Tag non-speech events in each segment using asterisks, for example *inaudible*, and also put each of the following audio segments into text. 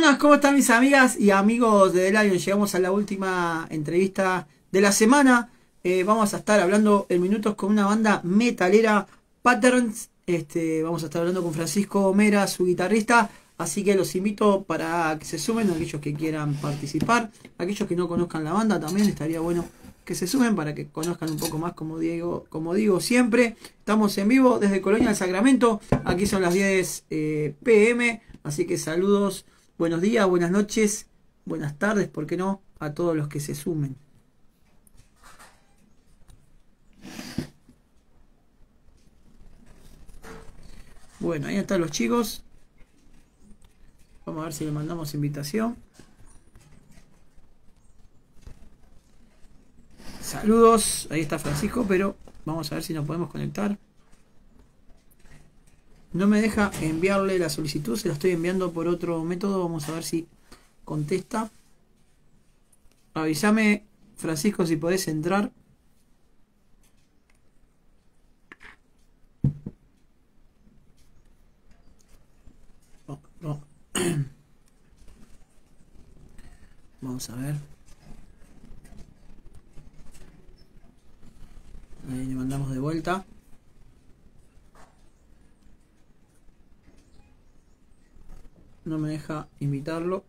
Buenas, ¿cómo están mis amigas y amigos de The Lion? Llegamos a la última entrevista de la semana. Eh, vamos a estar hablando en minutos con una banda metalera, Patterns. Este, vamos a estar hablando con Francisco Mera, su guitarrista. Así que los invito para que se sumen, aquellos que quieran participar, aquellos que no conozcan la banda también estaría bueno que se sumen para que conozcan un poco más como digo, como digo siempre. Estamos en vivo desde Colonia del Sacramento. Aquí son las 10 eh, pm. Así que saludos, buenos días, buenas noches, buenas tardes, ¿por qué no? A todos los que se sumen. Bueno, ahí están los chicos. Vamos a ver si le mandamos invitación. Saludos, ahí está Francisco, pero vamos a ver si nos podemos conectar. No me deja enviarle la solicitud, se la estoy enviando por otro método. Vamos a ver si contesta. Avísame, Francisco, si podés entrar. *clears throat* Vamos a ver. Ahí le mandamos de vuelta. No me deja invitarlo.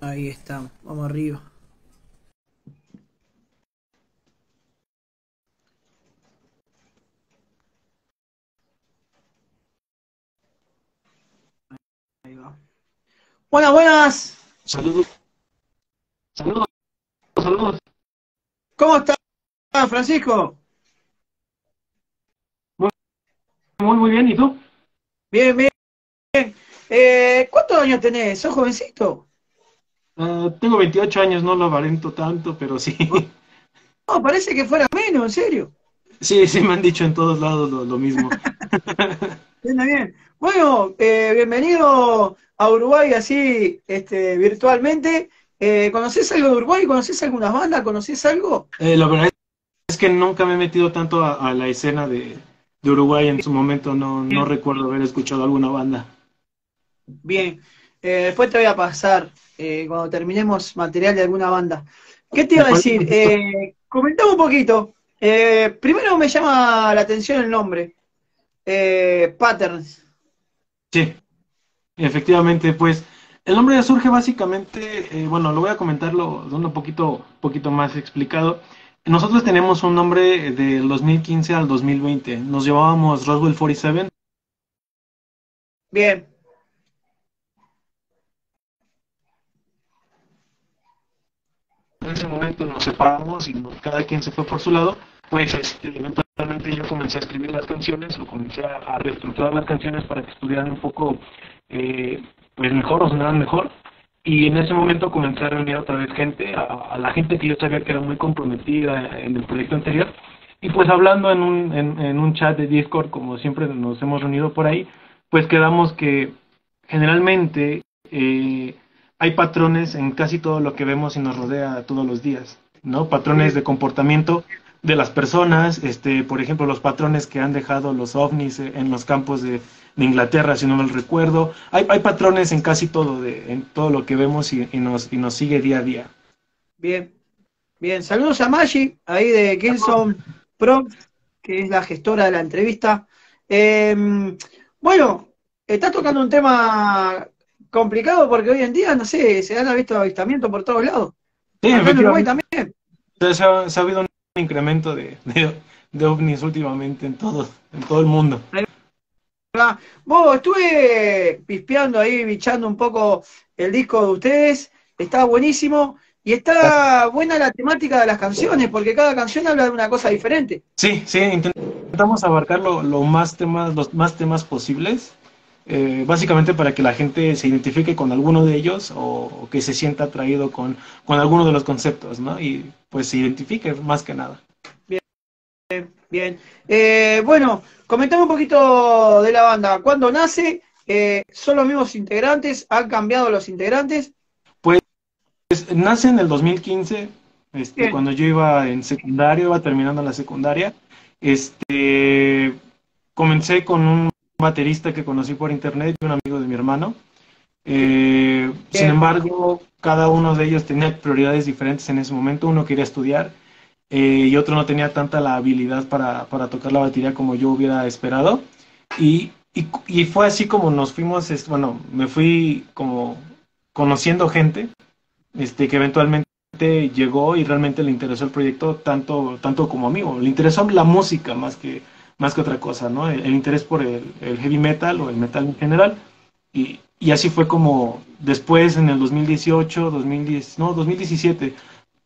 Ahí estamos, vamos arriba. Ahí va. Buenas, buenas. Saludos. Saludos. Saludos. ¿Cómo está Francisco? Muy, muy bien. ¿Y tú? Bien, bien. Eh, ¿Cuántos años tenés? ¿Sos jovencito? Uh, tengo 28 años, no lo aparento tanto, pero sí. No, parece que fuera menos, en serio. Sí, sí, me han dicho en todos lados lo, lo mismo. *laughs* Bien, bien. Bueno, eh, bienvenido a Uruguay así este, virtualmente. Eh, ¿Conoces algo de Uruguay? ¿Conoces algunas bandas? ¿Conoces algo? Eh, la verdad es que nunca me he metido tanto a, a la escena de, de, Uruguay en su momento. No, no recuerdo haber escuchado alguna banda. Bien. Eh, después te voy a pasar eh, cuando terminemos material de alguna banda. ¿Qué te iba a decir? Eh, comentame un poquito. Eh, primero me llama la atención el nombre. Eh, Patterns. Sí, efectivamente, pues el nombre surge básicamente, eh, bueno, lo voy a comentarlo un poquito, poquito más explicado. Nosotros tenemos un nombre del 2015 al 2020. Nos llamábamos Roswell 47. Bien. En ese momento nos separamos y cada quien se fue por su lado. Pues este, eventualmente yo comencé a escribir las canciones o comencé a, a reestructurar las canciones para que estuvieran un poco eh, pues mejor o sonaran mejor. Y en ese momento comencé a reunir otra vez gente, a, a, la gente que yo sabía que era muy comprometida en el proyecto anterior. Y pues hablando en un, en, en un chat de Discord, como siempre nos hemos reunido por ahí, pues quedamos que generalmente eh, hay patrones en casi todo lo que vemos y nos rodea todos los días, ¿no? Patrones de comportamiento de las personas, este, por ejemplo, los patrones que han dejado los ovnis en los campos de, de Inglaterra, si no me recuerdo. Hay, hay, patrones en casi todo, de, en todo lo que vemos y, y, nos, y nos sigue día a día. Bien, bien. Saludos a Maggi, ahí de Kilson Pro, que es la gestora de la entrevista. Eh, bueno, está tocando un tema complicado porque hoy en día, no sé, se han visto avistamientos por todos lados. Sí, en Uruguay también. Se ha, se ha habido un incremento de, de, de, ovnis últimamente en todo, en todo el mundo. Vos estuve pispeando ahí, bichando un poco el disco de ustedes, está buenísimo. Y está buena la temática de las canciones, porque cada canción habla de una cosa diferente. Sí, sí, intentamos abarcar lo, lo más temas, los más temas posibles, eh, básicamente para que la gente se identifique con alguno de ellos o, o, que se sienta atraído con, con alguno de los conceptos, ¿no? Y pues se identifique más que nada. Bien, bien. Eh, bueno, comentame un poquito de la banda. ¿Cuándo nace Eh, ¿Son los mismos integrantes? ¿Han cambiado los integrantes? Pues nace en el 2015, este, cuando yo iba en secundario, iba terminando la secundaria. Este, comencé con un baterista que conocí por internet y un amigo de mi hermano. Eh, sin embargo, cada uno de ellos tenía prioridades diferentes en ese momento. Uno quería estudiar eh, y otro no tenía tanta la habilidad para, para, tocar la batería como yo hubiera esperado. Y, y, y, fue así como nos fuimos, bueno, me fui como conociendo gente este, que eventualmente llegó y realmente le interesó el proyecto tanto, tanto como a mí, o le interesó la música más que, más que otra cosa, ¿no? El, interés por el, el, heavy metal o el metal en general. Y, y así fue como después, en el 2018, 2010, no, 2017,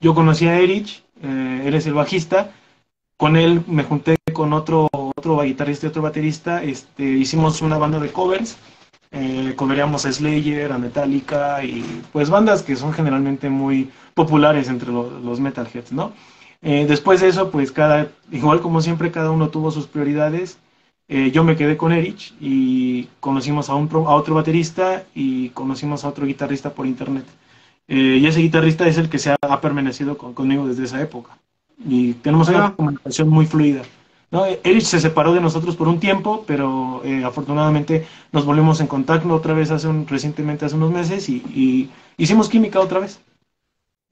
yo conocí a Erich, eh, él es el bajista, con él me junté con otro, otro guitarrista y otro baterista, este, hicimos una banda de covers, eh, coveríamos a Slayer, a Metallica y pues bandas que son generalmente muy populares entre los metalheads, ¿no? Eh, después de eso, pues cada, igual como siempre, cada uno tuvo sus prioridades eh, yo me quedé con Erich y conocimos a, un, a otro baterista y conocimos a otro guitarrista por internet. Eh, y ese guitarrista es el que se ha, permanecido conmigo desde esa época. Y tenemos una ah. comunicación muy fluida. ¿no? Erich se separó de nosotros por un tiempo, pero eh, afortunadamente nos volvimos en contacto otra vez hace un, recientemente, hace unos meses, y, hicimos química otra vez.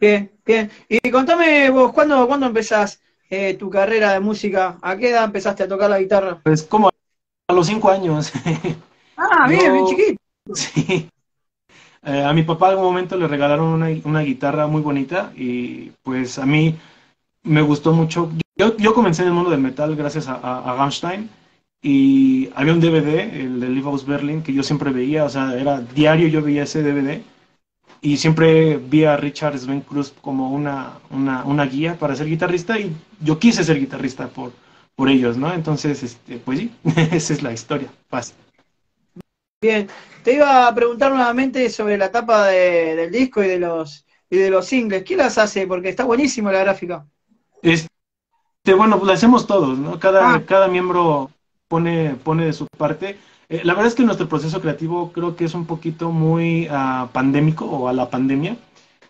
Bien, bien. Y contame vos, ¿cuándo, ¿cuándo empezás eh, tu carrera de música? ¿A qué edad empezaste a tocar la guitarra? Pues como a los cinco años. *laughs* Ah, bien, bien chiquito. Sí. Eh, a mi papá en algún momento le regalaron una, guitarra muy bonita y pues a mí me gustó mucho. Yo, yo comencé en el mundo del metal gracias a, a, Rammstein y había un DVD, el de Live House Berlin, que yo siempre veía, o sea, era diario yo veía ese DVD y siempre vi a Richard Sven Cruz como una, una, una, guía para ser guitarrista y yo quise ser guitarrista por, por ellos, ¿no? Entonces, este, pues sí, *laughs* esa es la historia, fácil. Bien, te iba a preguntar nuevamente sobre la tapa de, del disco y de los y de los singles. ¿Quién las hace? Porque está buenísima la gráfica. Este, bueno, pues la hacemos todos, ¿no? Cada, ah. cada miembro pone, pone de su parte eh, la verdad es que nuestro proceso creativo creo que es un poquito muy uh, pandémico o a la pandemia,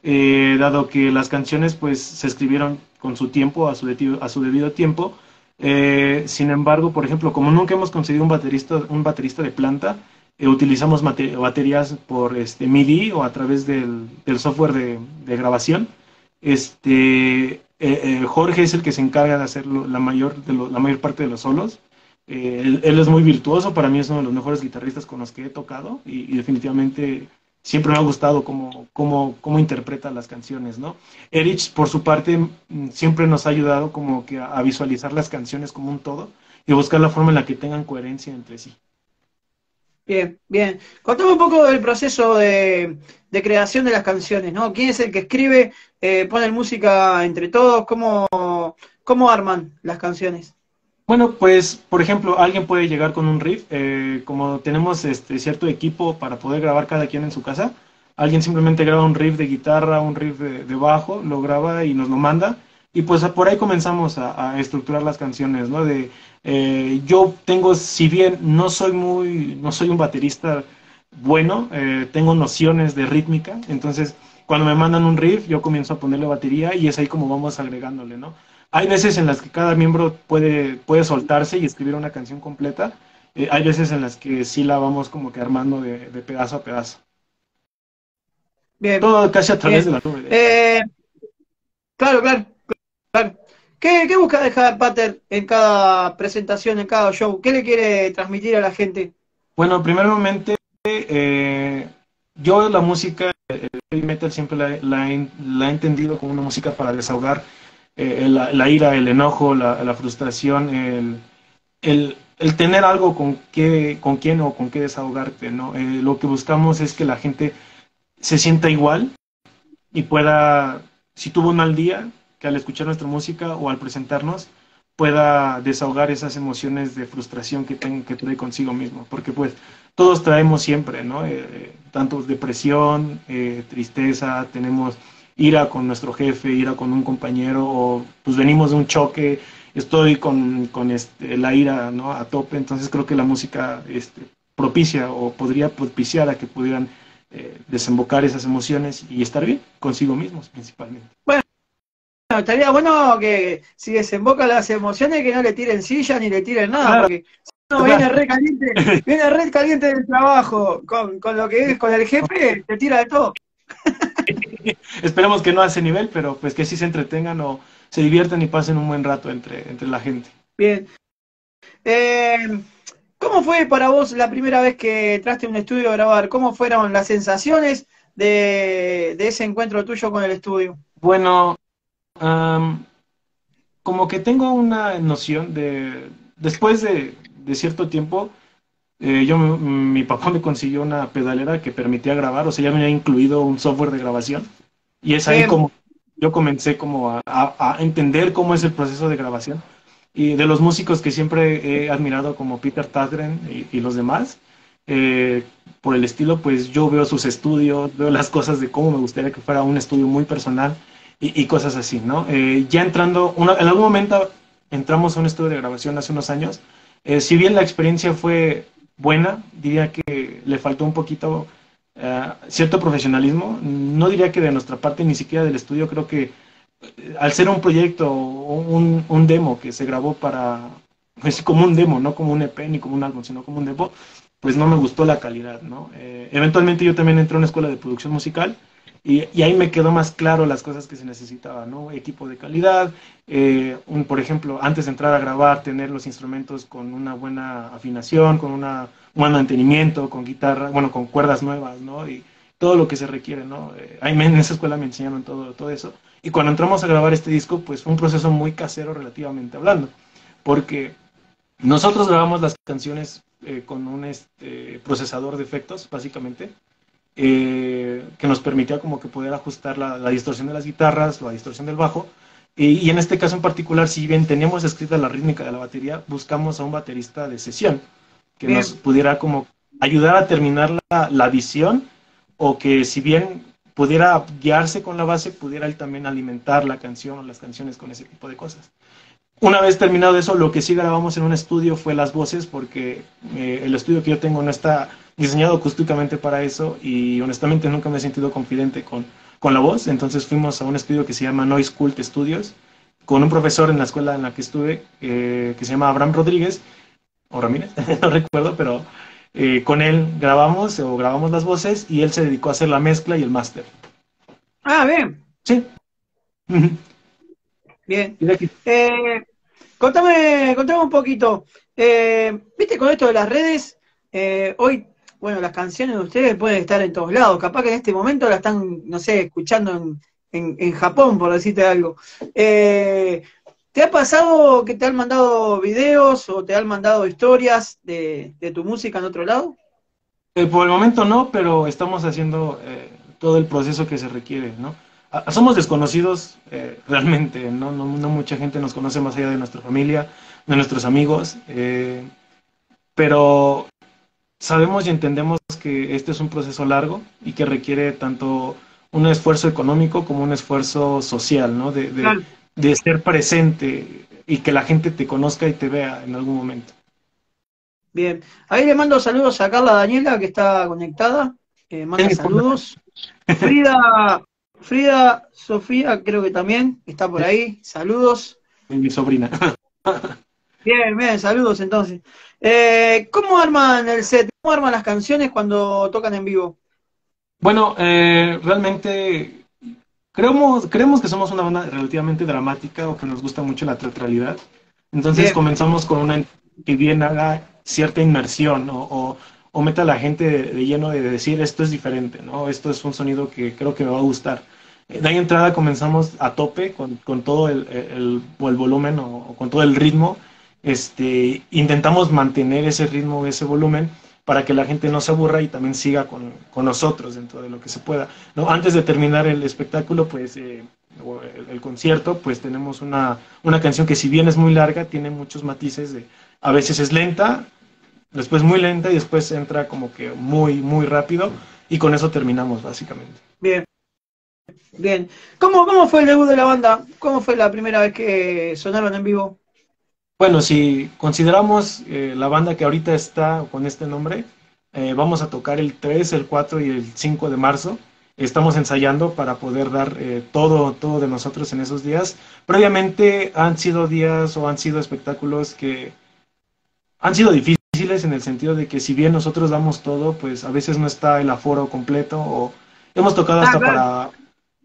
eh, dado que las canciones pues se escribieron con su tiempo, a su, a su debido tiempo. Eh, sin embargo, por ejemplo, como nunca hemos conseguido un baterista, un baterista de planta, utilizamos baterías por este, MIDI o a través del, software de, de, grabación. Este, Jorge es el que se encarga de hacer la mayor, de la mayor parte de los solos. Eh, él, es muy virtuoso, para mí es uno de los mejores guitarristas con los que he tocado y, definitivamente siempre me ha gustado cómo, cómo, cómo, interpreta las canciones, ¿no? Erich, por su parte, mm, siempre nos ha ayudado como que a, visualizar las canciones como un todo y buscar la forma en la que tengan coherencia entre sí. Bien, bien. Contame un poco del proceso de, creación de las canciones, ¿no? ¿Quién es el que escribe, eh, pone música entre todos? ¿Cómo, ¿Cómo arman las canciones? Bueno, pues, por ejemplo, alguien puede llegar con un riff, eh, como tenemos este cierto equipo para poder grabar cada quien en su casa, alguien simplemente graba un riff de guitarra, un riff de, bajo, lo graba y nos lo manda, y pues por ahí comenzamos a, estructurar las canciones, ¿no? De, eh, yo tengo, si bien no soy muy, no soy un baterista bueno, eh, tengo nociones de rítmica, entonces cuando me mandan un riff, yo comienzo a ponerle batería y es ahí como vamos agregándole, ¿no? Hay veces en las que cada miembro puede, puede soltarse y escribir una canción completa. Eh, hay veces en las que sí la vamos como que armando de, pedazo a pedazo. Bien. Todo casi a través de la nube. Eh, claro, claro, claro. ¿Qué, ¿Qué, busca dejar Pater en cada presentación, en cada show? ¿Qué le quiere transmitir a la gente? Bueno, primeramente, eh, yo la música, el heavy metal siempre la, la, la, he entendido como una música para desahogar eh, la, ira, el enojo, la, frustración, el, tener algo con, qué, con quién o con qué desahogarte. ¿no? Eh, lo que buscamos es que la gente se sienta igual y pueda, si tuvo un mal día, que al escuchar nuestra música o al presentarnos, pueda desahogar esas emociones de frustración que, tenga, que trae consigo mismo. Porque pues todos traemos siempre, ¿no? Eh, tanto depresión, tristeza, tenemos ira con nuestro jefe, ira con un compañero, o pues venimos de un choque, estoy con, con este, la ira ¿no? a tope, entonces creo que la música este, propicia o podría propiciar a que pudieran eh, desembocar esas emociones y estar bien consigo mismos principalmente. Bueno, estaría bueno que si desembocan las emociones que no le tiren silla ni le tiren nada, porque no, viene re caliente, viene re caliente del trabajo, con, con lo que es con el jefe, te tira de todo. *laughs* Esperemos que no a ese nivel, pero pues que sí se entretengan o se diviertan y pasen un buen rato entre, entre la gente. Bien. Eh, ¿Cómo fue para vos la primera vez que entraste a un estudio a grabar? ¿Cómo fueron las sensaciones de, ese encuentro tuyo con el estudio? Bueno, como que tengo una noción de, después de, cierto tiempo, eh, yo mi papá me consiguió una pedalera que permitía grabar, o sea, ya me había incluido un software de grabación. Y es ahí como yo comencé como a entender cómo es el proceso de grabación y de los músicos que siempre he admirado como Peter Tadgren y, los demás, eh, por el estilo, pues yo veo sus estudios, veo las cosas de cómo me gustaría que fuera un estudio muy personal y, cosas así, ¿no? Eh, ya entrando, en algún momento entramos a un estudio de grabación hace unos años, eh, si bien la experiencia fue buena, diría que le faltó un poquito cierto profesionalismo, no diría que de nuestra parte, ni siquiera del estudio, creo que al ser un proyecto, un, un demo que se grabó para, pues como un demo, no como un EP ni como un álbum, sino como un demo, pues no me gustó la calidad, ¿no? Eh, eventualmente yo también entré a una escuela de producción musical y, ahí me quedó más claro las cosas que se necesitaban, ¿no? Equipo de calidad, eh, un, por ejemplo, antes de entrar a grabar, tener los instrumentos con una buena afinación, con una, un buen mantenimiento, con guitarra, bueno, con cuerdas nuevas, ¿no? Y todo lo que se requiere, ¿no? Eh, ahí en esa escuela me enseñaron todo, todo eso. Y cuando entramos a grabar este disco, pues fue un proceso muy casero relativamente hablando, porque nosotros grabamos las canciones eh, con un este, procesador de efectos, básicamente, eh, que nos permitía como que poder ajustar la, distorsión de las guitarras, la distorsión del bajo, y, en este caso en particular, si bien teníamos escrita la rítmica de la batería, buscamos a un baterista de sesión que nos pudiera como ayudar a terminar la, la visión o que si bien pudiera guiarse con la base, pudiera él también alimentar la canción o las canciones con ese tipo de cosas. Una vez terminado eso, lo que sí grabamos en un estudio fue las voces, porque eh, el estudio que yo tengo no está diseñado acústicamente para eso y honestamente nunca me he sentido confidente con, con la voz. Entonces fuimos a un estudio que se llama Noise Cult Studios, con un profesor en la escuela en la que estuve, eh, que se llama Abraham Rodríguez, o Ramírez, *laughs* no recuerdo, pero eh, con él grabamos o grabamos las voces y él se dedicó a hacer la mezcla y el máster. Ah, bien. Sí. bien. Eh, contame, contame un poquito. Eh, Viste, con esto de las redes, hoy, bueno, las canciones de ustedes pueden estar en todos lados. Capaz que en este momento la están, no sé, escuchando en, en, en Japón, por decirte algo. Eh, ¿Te ha pasado que te han mandado videos o te han mandado historias de, tu música en otro lado? Eh, por el momento no, pero estamos haciendo eh, todo el proceso que se requiere, ¿no? Somos desconocidos eh, realmente, ¿no? ¿no? mucha gente nos conoce más allá de nuestra familia, de nuestros amigos, pero sabemos y entendemos que este es un proceso largo y que requiere tanto un esfuerzo económico como un esfuerzo social, ¿no? De, de ser presente y que la gente te conozca y te vea en algún momento. Bien, ahí le mando saludos a Carla Daniela que está conectada, eh, manda saludos. Frida, Frida, Sofía creo que también está por ahí, saludos. Mi sobrina. *laughs* Bien, bien, saludos entonces. Eh, ¿Cómo arman el set? ¿Cómo arman las canciones cuando tocan en vivo? Bueno, eh, realmente Creemos, creemos que somos una banda relativamente dramática o que nos gusta mucho la teatralidad. Entonces comenzamos con una que bien haga cierta inmersión o, o, meta a la gente de, lleno de decir esto es diferente, ¿no? Esto es un sonido que creo que me va a gustar. De ahí entrada comenzamos a tope con, con todo el, el, el volumen o, o, con todo el ritmo. Este, intentamos mantener ese ritmo, ese volumen para que la gente no se aburra y también siga con, con nosotros dentro de lo que se pueda. ¿no? Antes de terminar el espectáculo, pues, eh, el, concierto, pues tenemos una, una canción que si bien es muy larga, tiene muchos matices, de, a veces es lenta, después muy lenta y después entra como que muy, muy rápido y con eso terminamos básicamente. Bien. Bien. ¿Cómo, ¿Cómo fue el debut de la banda? ¿Cómo fue la primera vez que sonaron en vivo? Bueno, si consideramos eh, la banda que ahorita está con este nombre, Eh, vamos a tocar el 3, el 4 y el 5 de marzo. Estamos ensayando para poder dar eh, todo, todo de nosotros en esos días. Previamente han sido días o han sido espectáculos que han sido difíciles en el sentido de que si bien nosotros damos todo, pues a veces no está el aforo completo o hemos tocado hasta para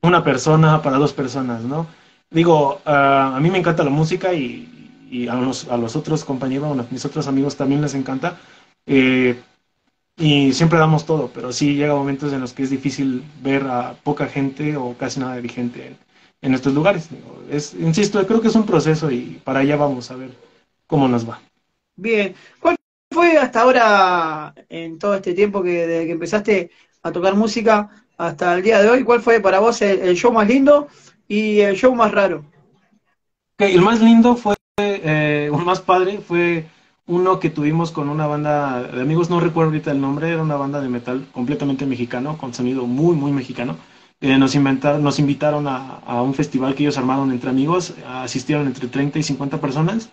una persona, para dos personas, ¿no? Digo, ah, a mí me encanta la música y, a, los, a, los, otros compañeros, a mis otros amigos también les encanta. Eh, y siempre damos todo, pero sí llega momentos en los que es difícil ver a poca gente o casi nada de gente en, estos lugares. Es, insisto, creo que es un proceso y para allá vamos a ver cómo nos va. Bien, ¿cuál fue hasta ahora, en todo este tiempo que desde que empezaste a tocar música hasta el día de hoy, cuál fue para vos el, show más lindo y el show más raro? el más lindo fue, eh, un más padre, fue uno que tuvimos con una banda de amigos, no recuerdo ahorita el nombre, era una banda de metal completamente mexicano, con sonido muy, muy mexicano. Eh, nos, inventaron, nos invitaron a, un festival que ellos armaron entre amigos, asistieron entre 30 y 50 personas.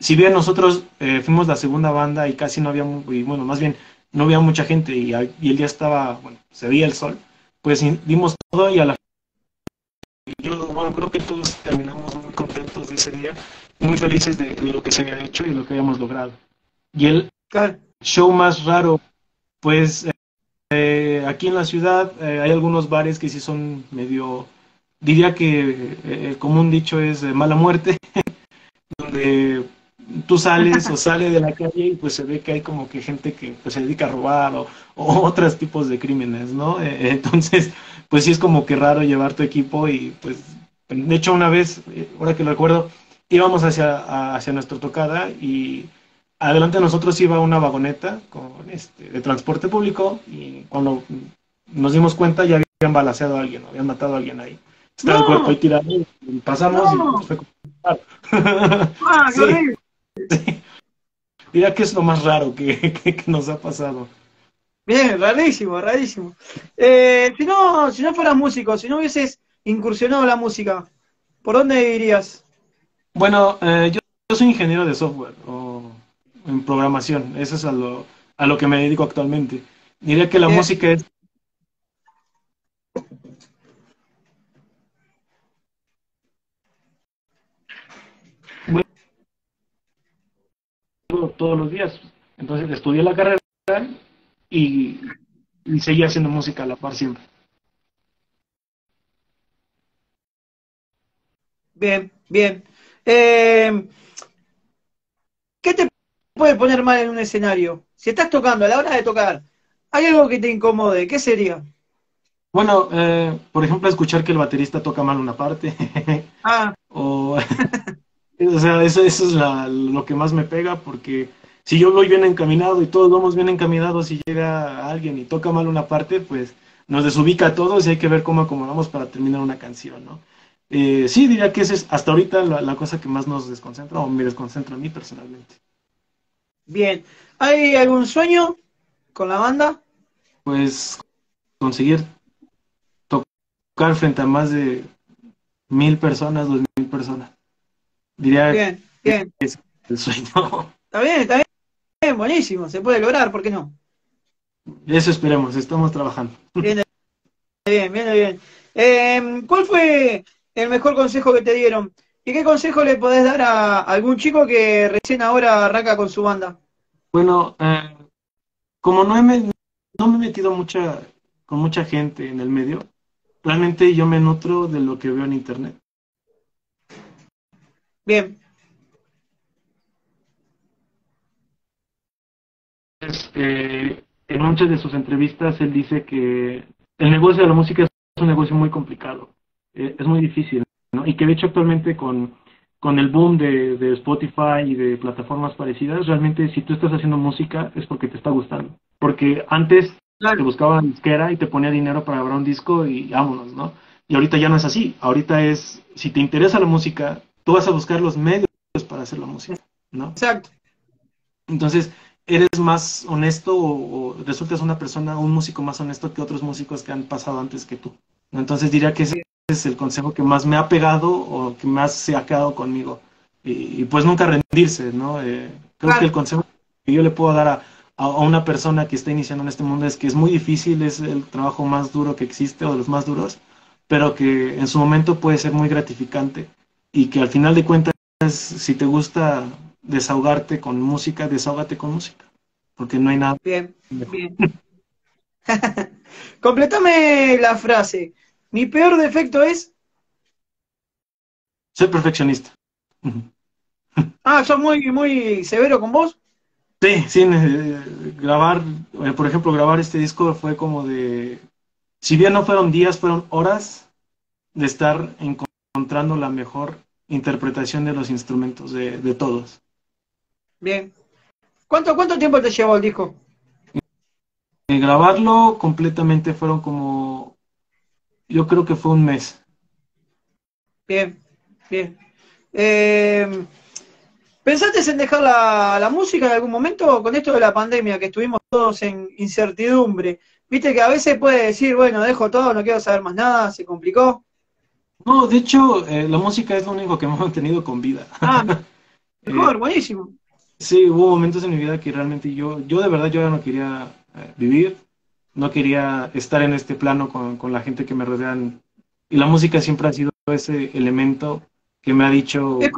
Si bien nosotros eh, fuimos la segunda banda y casi no había, y bueno, más bien no había mucha gente y, y el día estaba, bueno, se veía el sol, pues dimos todo y a la yo bueno, creo que todos terminamos muy contentos de ese día, muy felices de, lo que se había hecho y lo que habíamos logrado. Y el show más raro, pues eh, aquí en la ciudad eh, hay algunos bares que sí son medio, diría que eh, el común dicho es mala muerte, *laughs* donde tú sales o sales de la calle y pues se ve que hay como que gente que pues, se dedica a robar o, otros tipos de crímenes, ¿no? entonces, pues sí es como que raro llevar tu equipo y pues, de hecho una vez, eh, ahora que lo recuerdo, íbamos hacia, hacia nuestra tocada y adelante de nosotros iba una vagoneta con, este, de transporte público y cuando nos dimos cuenta ya habían balaseado a alguien, habían matado a alguien ahí. Estaba el cuerpo ahí tirado y pasamos y pues, fue como... ah, *laughs* sí. Sí. *laughs* Mira que es lo más raro *laughs* que, que nos ha pasado. Bien, rarísimo, rarísimo. Eh, si, no, si no fueras músico, si no hubieses incursionado en la música, ¿por dónde irías? Bueno, eh, yo, soy ingeniero de software o en programación. Eso es a lo, a lo que me dedico actualmente. Diría que la música es todos los días. Entonces estudié la carrera y, y seguía haciendo música a la par siempre. Bien, bien. Eh, ¿Qué te puede poner mal en un escenario? Si estás tocando, a la hora de tocar, ¿hay algo que te incomode? ¿Qué sería? Bueno, eh, por ejemplo, escuchar que el baterista toca mal una parte. Ah. *laughs* o, o sea, eso, eso es lo que más me pega porque si yo voy bien encaminado y todos vamos bien encaminados y llega alguien y toca mal una parte, pues nos desubica a todos y hay que ver cómo acomodamos para terminar una canción, ¿no? Eh, sí, diría que esa es hasta ahorita la, cosa que más nos desconcentra o me desconcentra a mí personalmente. Bien, ¿hay algún sueño con la banda? Pues conseguir tocar frente a más de mil personas, dos mil personas. Diría bien, bien. que es el sueño. *laughs* Está bien, está bien buenísimo, se puede lograr, ¿por qué no? Eso esperemos, estamos trabajando. Bien, bien, bien, bien. Em, ¿Cuál fue el mejor consejo que te dieron? ¿Y qué consejo le podés dar a algún chico que recién ahora arranca con su banda? Bueno, eh, como no, me, no me he metido mucha, con mucha gente en el medio, realmente yo me nutro de lo que veo en internet. Bien, eh, en muchas de sus entrevistas él dice que el negocio de la música es un negocio muy complicado, eh, es muy difícil, ¿no? Y que de hecho actualmente con, con el boom de, de, Spotify y de plataformas parecidas, realmente si tú estás haciendo música es porque te está gustando. Porque antes te buscaban disquera y te ponía dinero para grabar un disco y vámonos, ¿no? Y ahorita ya no es así. Ahorita es, si te interesa la música, tú vas a buscar los medios para hacer la música, ¿no? Exacto. Entonces, eres más honesto o, resultas una persona, un músico más honesto que otros músicos que han pasado antes que tú. Entonces diría que ese es el consejo que más me ha pegado o que más se ha quedado conmigo. Y, pues nunca rendirse, ¿no? Eh, creo que el consejo que yo le puedo dar a, a, una persona que está iniciando en este mundo es que es muy difícil, es el trabajo más duro que existe o de los más duros, pero que en su momento puede ser muy gratificante y que al final de cuentas, si te gusta desahogarte con música, desahógate con música, porque no hay nada. Bien, bien. *laughs* Completame la frase. Mi peor defecto es. Ser perfeccionista. ah, ¿sos muy, muy severo con vos? Sí, sí, grabar, eh, por ejemplo, grabar este disco fue como de, si bien no fueron días, fueron horas de estar encontrando la mejor interpretación de los instrumentos de, de todos. Bien. ¿Cuánto, ¿Cuánto tiempo te llevó el disco? Eh, grabarlo completamente fueron como, yo creo que fue un mes. Bien, bien. Eh, ¿Pensaste en dejar la, música en algún momento con esto de la pandemia, que estuvimos todos en incertidumbre? Viste que a veces puede decir, bueno, dejo todo, no quiero saber más nada, se complicó. No, de hecho, eh, la música es lo único que me ha mantenido con vida. Ah, *laughs* mejor, eh, buenísimo. Sí, hubo momentos en mi vida que realmente yo, yo de verdad yo ya no quería eh, vivir, no quería estar en este plano con, con la gente que me rodean. Y la música siempre ha sido ese elemento que me ha dicho... Es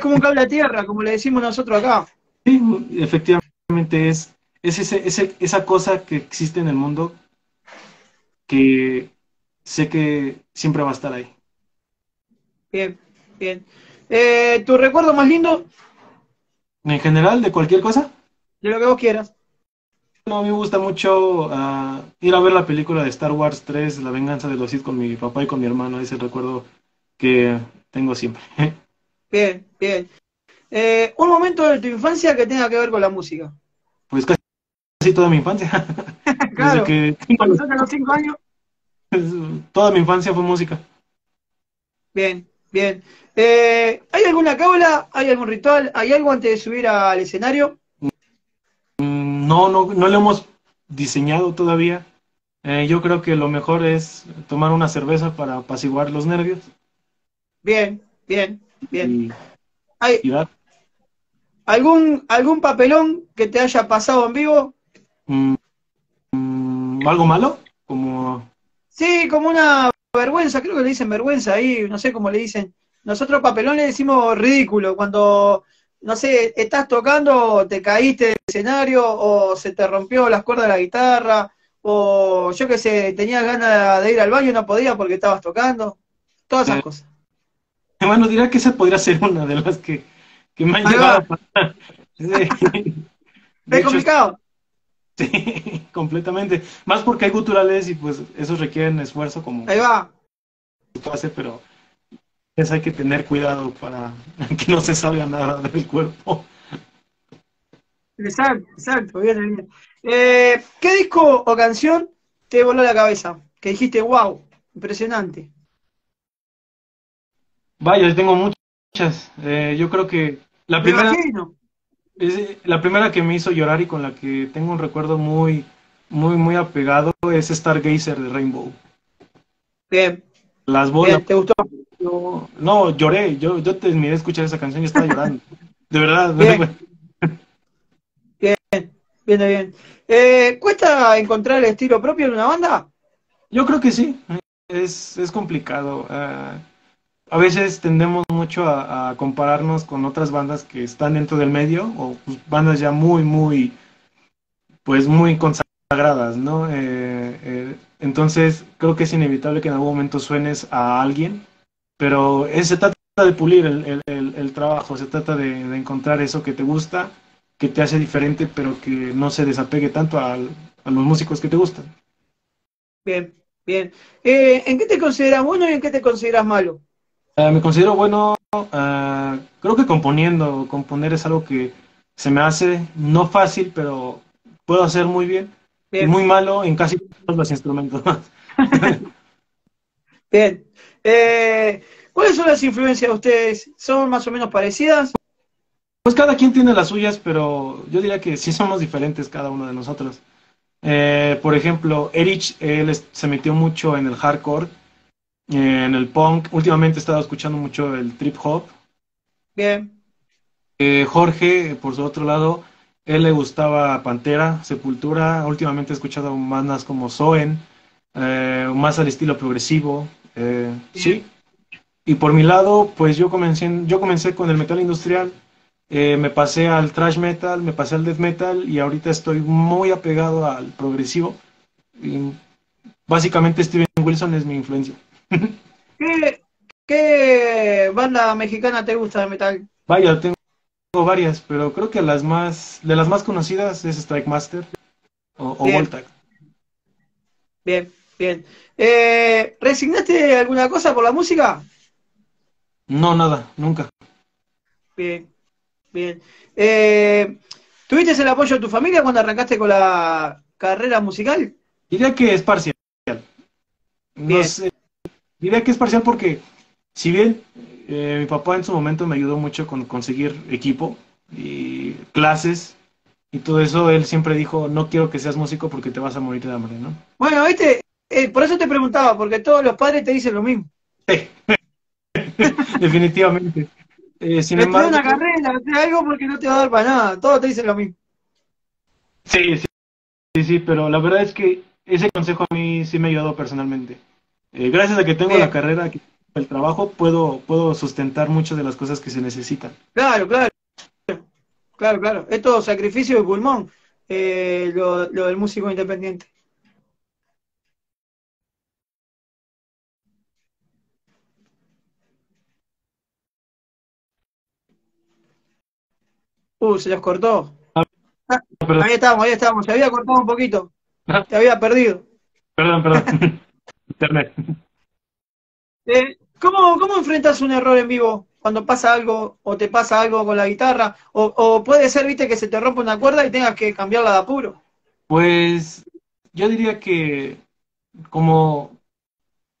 como un cable a tierra, como le decimos nosotros acá. Sí, efectivamente es, es ese, esa cosa que existe en el mundo que sé que siempre va a estar ahí. Bien, bien. Eh, ¿Tu recuerdo más lindo? En general, de cualquier cosa. De lo que vos quieras. No, a mí me gusta mucho ah, ir a ver la película de Star Wars 3, La venganza de los Sith con mi papá y con mi hermano. Es el recuerdo que tengo siempre. *laughs* Bien, bien. Eh, un momento de tu infancia que tenga que ver con la música. Pues casi toda mi infancia. *laughs* *laughs* claro. Desde que los cinco años. Toda mi infancia fue música. Bien, bien. Eh, ¿Hay alguna cábala? ¿Hay algún ritual? ¿Hay algo antes de subir al escenario? Mm, no, no, no lo hemos diseñado todavía. Eh, yo creo que lo mejor es tomar una cerveza para apaciguar los nervios. Bien, bien. Bien. ¿Hay algún, algún papelón que te haya pasado en vivo? Mm, mm, ¿Algo malo? Como... Sí, como una vergüenza, creo que le dicen vergüenza ahí, no sé cómo le dicen. Nosotros papelón le decimos ridículo, cuando, no sé, estás tocando, te caíste del escenario, o se te rompió las cuerdas de la guitarra, o yo qué sé, tenías ganas de ir al baño y no podías porque estabas tocando. Todas esas cosas. Bueno, dirá que esa podría ser una de las que, que me han llevado a *laughs* ¿Es complicado? Sí, *laughs* completamente. Más porque hay guturales y pues esos requieren esfuerzo como... Ahí va. Hace, pero es hay que tener cuidado para *laughs* que no se salga nada del cuerpo. Exacto, exacto, bien, bien. Eh, ¿Qué disco o canción te voló la cabeza? Que dijiste, wow, impresionante. Vaya, tengo muchas. Eh, yo creo que la primera, es, la primera que me hizo llorar y con la que tengo un recuerdo muy, muy, muy apegado es Stargazer de Rainbow. Bien. Las bolas. ¿Te gustó? no, lloré. Yo, yo te miré a escuchar esa canción y estaba *laughs* llorando. De verdad. Bien. bien, bien, bien. Eh, ¿Cuesta encontrar el estilo propio de una banda? Yo creo que sí. Es, es complicado. Uh, a veces tendemos mucho a, compararnos con otras bandas que están dentro del medio o pues, bandas ya muy, muy, pues muy consagradas, ¿no? Eh, eh, entonces creo que es inevitable que en algún momento suenes a alguien, pero se trata de pulir el, trabajo, se trata de, encontrar eso que te gusta, que te hace diferente, pero que no se desapegue tanto a, los músicos que te gustan. Bien, bien. Eh, ¿En qué te consideras bueno y en qué te consideras malo? Eh, me considero bueno, eh, creo que componiendo, componer es algo que se me hace no fácil, pero puedo hacer muy bien, y muy malo en casi todos los instrumentos. *laughs* bien. Eh, ¿Cuáles son las influencias de ustedes? ¿Son más o menos parecidas? Pues cada quien tiene las suyas, pero yo diría que sí somos diferentes cada uno de nosotros. por ejemplo, Erich, él se metió mucho en el hardcore en el punk. Últimamente he estado escuchando mucho el trip hop. Bien. Eh, Jorge, por su otro lado, él le gustaba Pantera, Sepultura, últimamente he escuchado bandas como Soen, eh, más al estilo progresivo, eh, sí. Y por mi lado, pues yo comencé, yo comencé con el metal industrial, eh, me pasé al thrash metal, me pasé al death metal y ahorita estoy muy apegado al progresivo. Y básicamente Steven Wilson es mi influencia. *laughs* ¿Qué, ¿Qué banda mexicana te gusta de metal? Vaya, tengo varias, pero creo que las más, de las más conocidas es Strike Master o, o bien. Bien, bien. Eh, ¿Resignaste alguna cosa por la música? No, nada, nunca. Bien, bien. Eh, ¿Tuviste el apoyo de tu familia cuando arrancaste con la carrera musical? Diría que es parcial. No sé, diría que es parcial porque, si bien eh, mi papá en su momento me ayudó mucho con conseguir equipo y clases y todo eso, él siempre dijo, no quiero que seas músico porque te vas a morir de hambre, ¿no? Bueno, viste, eh, por eso te preguntaba, porque todos los padres te dicen lo mismo. Sí, *laughs* definitivamente. Eh, sin embargo, una carrera, hacer algo porque no te va a dar para nada, todos te dicen lo mismo. Sí, sí, sí, sí, pero la verdad es que ese consejo a mí sí me ha ayudado personalmente. Eh, gracias a que tengo la carrera, el trabajo, puedo, puedo sustentar muchas de las cosas que se necesitan. Claro, claro. Claro, claro. Es todo sacrificio de pulmón, eh, lo, lo del músico independiente. Uh, se los cortó. Ah, ahí estamos, ahí estamos. Se había cortado un poquito. Te había perdido. Perdón, perdón. *laughs* Internet. Eh, ¿cómo, ¿Cómo enfrentas un error en vivo? Cuando pasa algo o te pasa algo con la guitarra, o, o puede ser, viste, que se te rompa una cuerda y tengas que cambiarla de apuro. Pues yo diría que como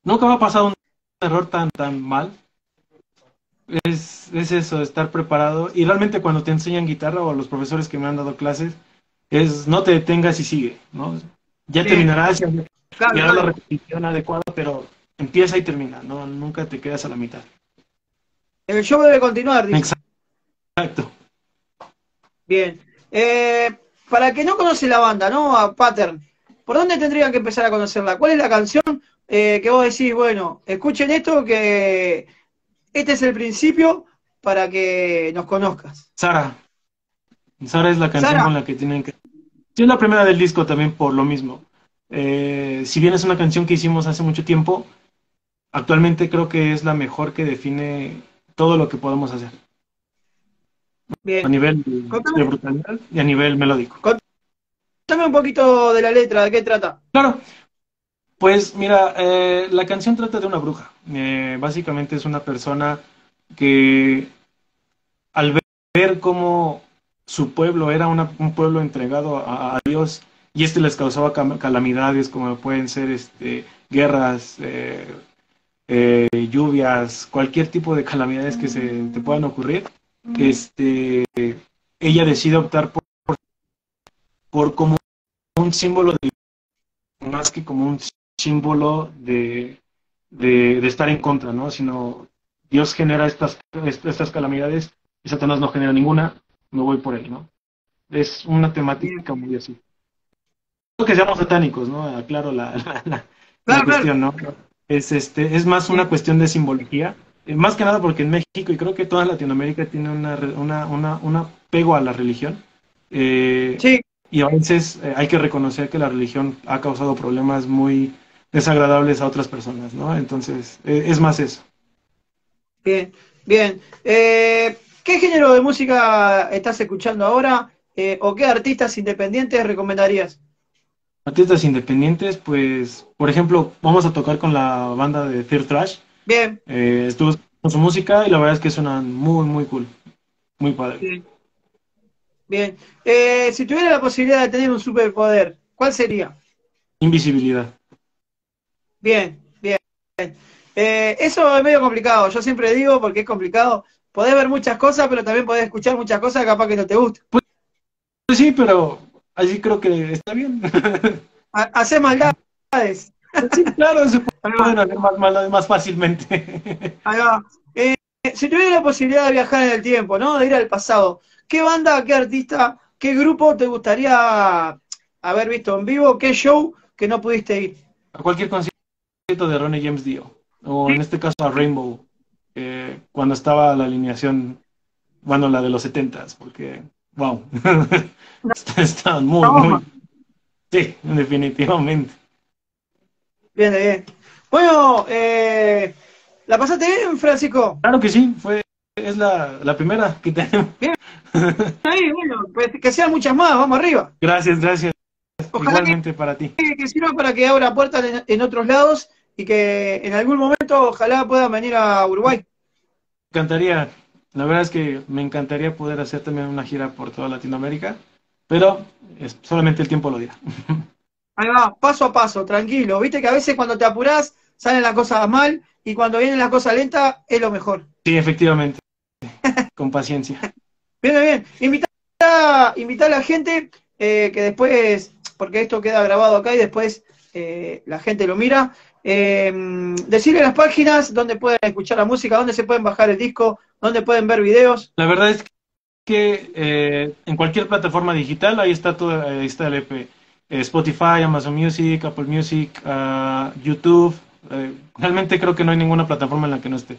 nunca me ha pasado un error tan tan mal, es, es eso, estar preparado. Y realmente cuando te enseñan guitarra o los profesores que me han dado clases, es no te detengas y sigue, ¿no? Ya sí. terminarás, ya, claro, claro. la repetición adecuada, pero empieza y termina, ¿no? Nunca te quedas a la mitad. El show debe continuar, dice. Exacto. Bien. Eh, para que no conoce la banda, ¿no? A Pattern, ¿por dónde tendrían que empezar a conocerla? ¿Cuál es la canción eh, que vos decís, bueno, escuchen esto, que este es el principio para que nos conozcas? Sara. Sara es la canción Sara. con la que tienen que... Sí, es la primera del disco también por lo mismo. Eh, si bien es una canción que hicimos hace mucho tiempo, actualmente creo que es la mejor que define todo lo que podemos hacer. Bien. A nivel de, de, brutalidad y a nivel melódico. Contame un poquito de la letra, ¿de qué trata? Claro. Pues mira, eh, la canción trata de una bruja. Eh, básicamente es una persona que al ver, ver cómo su pueblo era una, un pueblo entregado a, a, Dios y este les causaba calamidades como pueden ser este, guerras, eh, eh, lluvias, cualquier tipo de calamidades que se te puedan ocurrir, este, ella decide optar por, por como un símbolo de más que como un símbolo de, de, de, estar en contra, ¿no? Sino Dios genera estas, estas calamidades y Satanás no genera ninguna, me voy por él, ¿no? Es una temática muy así. Que seamos satánicos, ¿no? Aclaro la, la, la, claro, la cuestión, ¿no? Es, este, es más una cuestión de simbología, eh, más que nada porque en México y creo que toda Latinoamérica tiene una, una, una, un apego a la religión. Eh, sí. Y a veces eh, hay que reconocer que la religión ha causado problemas muy desagradables a otras personas, ¿no? Entonces, eh, es más eso. Bien, bien. Eh, ¿Qué género de música estás escuchando ahora? ¿O qué artistas independientes recomendarías? Artistas independientes, pues, por ejemplo, vamos a tocar con la banda de Fear Trash. Bien. Eh, estuvo con su música y la verdad es que suenan muy, muy cool. Muy padre. Bien. Bien. Eh, si tuviera la posibilidad de tener un superpoder, ¿cuál sería? Invisibilidad. Bien, bien. Eh, eso es medio complicado. Yo siempre digo, porque es complicado, podés ver muchas cosas, pero también podés escuchar muchas cosas capaz que no te gustan. Pues, pues sí, pero Así creo que está bien. *laughs* Hacer maldades. *laughs* Sí, claro, se pueden hacer más maldades más fácilmente. *laughs* Ahí va. Eh, si tuviera la posibilidad de viajar en el tiempo, ¿no? De ir al pasado, ¿qué banda, qué artista ¿qué grupo te gustaría haber visto en vivo? ¿Qué show que no pudiste ir? A cualquier concierto de Ronnie James Dio, o en este caso a Rainbow, eh, cuando estaba la alineación, bueno, la de los 70s, porque, wow, *laughs* estaban muy, muy... Sí, definitivamente. Bien, bien. Bueno, eh, ¿La pasaste bien, Francisco? Claro que sí, fue es la, la primera que tenemos. Bien. Ahí, bueno, pues que sean muchas más, vamos arriba. Gracias, gracias. Igualmente para ti. Que, sirva para que abra puertas en, otros lados y que en algún momento ojalá puedan venir a Uruguay. Me encantaría, la verdad es que me encantaría poder hacer también una gira por toda Latinoamérica, pero es, solamente el tiempo lo dirá. *laughs* Ahí va, paso a paso, tranquilo. Viste que a veces cuando te apurás salen las cosas mal y cuando viene la cosa lenta es lo mejor. Sí, efectivamente. *laughs* Con paciencia. Bien, bien. Invitar a, invitar a la gente eh, que después, porque esto queda grabado acá y después eh, la gente lo mira. Eh, decirle las páginas donde pueden escuchar la música, donde se pueden bajar el disco, donde pueden ver videos. La verdad es que en cualquier plataforma digital ahí está todo, ahí está el EP. Spotify, Amazon Music, Apple Music, uh, YouTube, eh, realmente creo que no hay ninguna plataforma en la que no esté.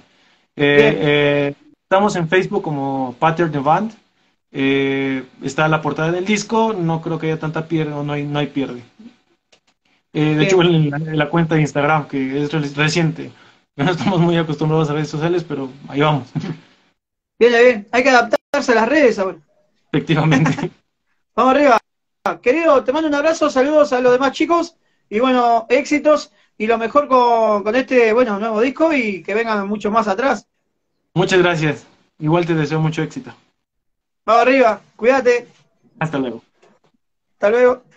Eh, eh, estamos en Facebook como Pater the Band. está la portada del disco. No creo que haya tanta pierde o no hay, no hay pierde. De hecho, en la, cuenta de Instagram, que es reciente. *laughs* No estamos muy acostumbrados a redes sociales, pero ahí vamos. Bien, bien. Hay que adaptarse a las redes ahora. Efectivamente. *laughs* vamos arriba. Querido, te mando un abrazo, saludos a los demás chicos y bueno, éxitos y lo mejor con, este, bueno, nuevo disco y que vengan mucho más atrás. Muchas gracias. Igual te deseo mucho éxito. Vamos arriba, cuídate. Hasta luego. Hasta luego.